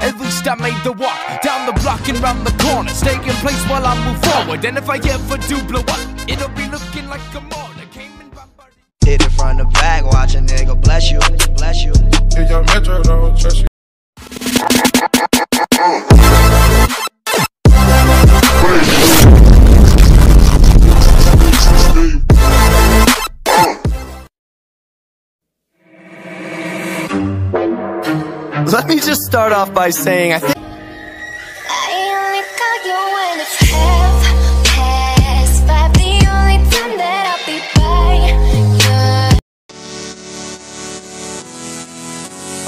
At least I made the walk down the block and round the corner. Stay in place while I move forward. And if I ever do blow up, it'll be looking like a bombarded. Hit it from the back, watch a nigga bless you, bless you. Let me just start off by saying I think.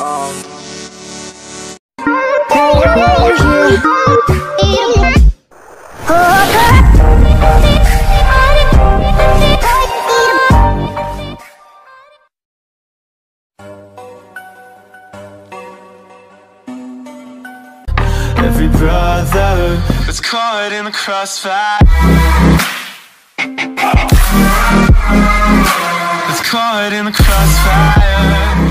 I Every brother that's caught in the crossfire. That's caught in the crossfire